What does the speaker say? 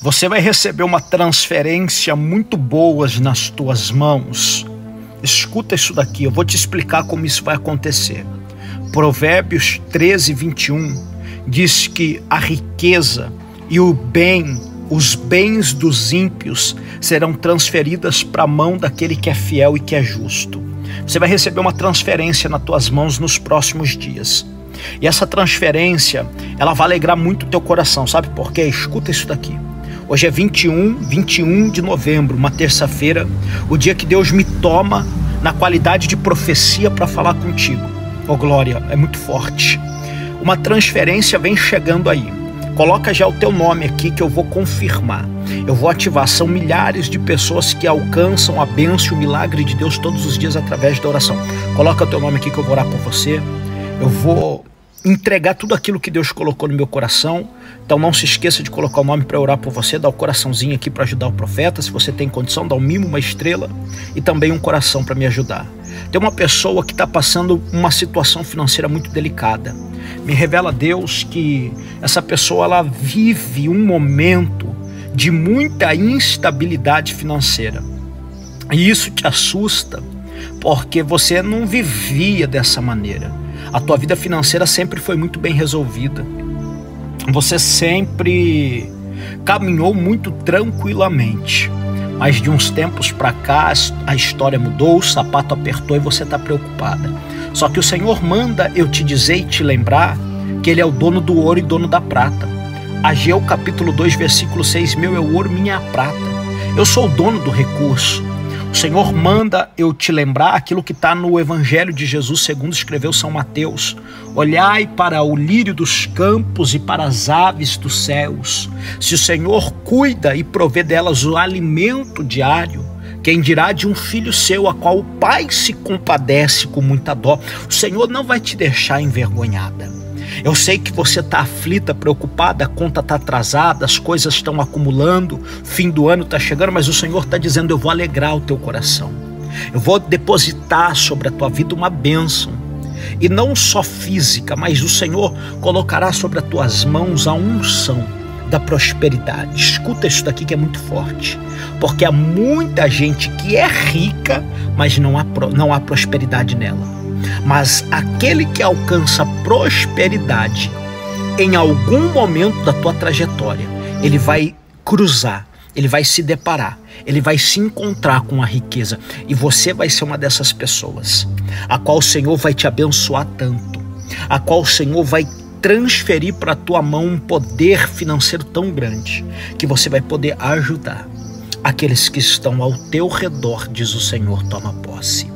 Você vai receber uma transferência muito boa nas tuas mãos. Escuta isso daqui, eu vou te explicar como isso vai acontecer. Provérbios 13, 21 diz que a riqueza e o bem, os bens dos ímpios, serão transferidas para a mão daquele que é fiel e que é justo. Você vai receber uma transferência nas tuas mãos nos próximos dias. E essa transferência, ela vai alegrar muito o teu coração, sabe por quê? Escuta isso daqui. Hoje é 21, 21 de novembro, uma terça-feira, o dia que Deus me toma na qualidade de profecia para falar contigo. Oh glória, é muito forte. Uma transferência vem chegando aí. Coloca já o teu nome aqui que eu vou confirmar. Eu vou ativar. São milhares de pessoas que alcançam a bênção e o milagre de Deus todos os dias através da oração. Coloca o teu nome aqui que eu vou orar por você. Eu vou entregar tudo aquilo que Deus colocou no meu coração. Então não se esqueça de colocar o nome para orar por você, dá o coraçãozinho aqui para ajudar o profeta, se você tem condição, dá um mimo, uma estrela e também um coração para me ajudar. Tem uma pessoa que está passando uma situação financeira muito delicada. Me revela Deus que essa pessoa ela vive um momento de muita instabilidade financeira. E isso te assusta, porque você não vivia dessa maneira. A tua vida financeira sempre foi muito bem resolvida. Você sempre caminhou muito tranquilamente. Mas de uns tempos para cá a história mudou, o sapato apertou e você está preocupada. Só que o Senhor manda eu te dizer e te lembrar que Ele é o dono do ouro e dono da prata. Ageu capítulo 2, versículo 6, meu é o ouro, minha é a prata. Eu sou o dono do recurso. O Senhor manda eu te lembrar aquilo que está no Evangelho de Jesus, segundo escreveu São Mateus. Olhai para o lírio dos campos e para as aves dos céus. Se o Senhor cuida e provê delas o alimento diário, quem dirá de um filho seu, a qual o pai se compadece com muita dó? O Senhor não vai te deixar envergonhada. Eu sei que você está aflita, preocupada, a conta está atrasada, as coisas estão acumulando, fim do ano está chegando, mas o Senhor está dizendo: Eu vou alegrar o teu coração, eu vou depositar sobre a tua vida uma bênção. E não só física, mas o Senhor colocará sobre as tuas mãos a unção da prosperidade. Escuta isso daqui que é muito forte, porque há muita gente que é rica, mas não há, não há prosperidade nela. Mas aquele que alcança prosperidade em algum momento da tua trajetória, ele vai cruzar, ele vai se deparar, ele vai se encontrar com a riqueza e você vai ser uma dessas pessoas, a qual o Senhor vai te abençoar tanto, a qual o Senhor vai transferir para a tua mão um poder financeiro tão grande que você vai poder ajudar aqueles que estão ao teu redor, diz o Senhor, toma posse.